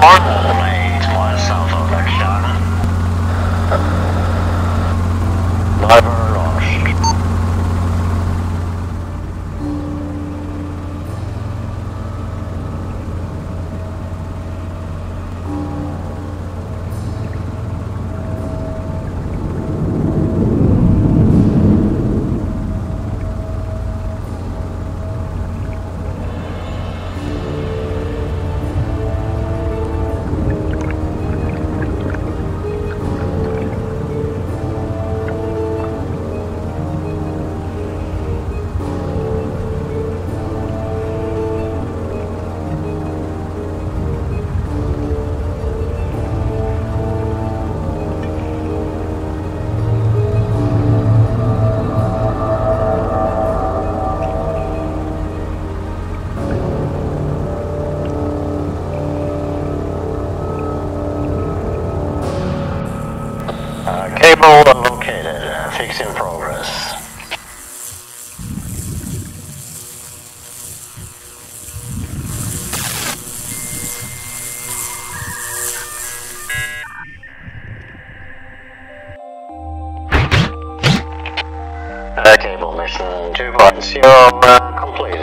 Pardon. Cable located. Fix in progress. Uh, cable mission 2.0.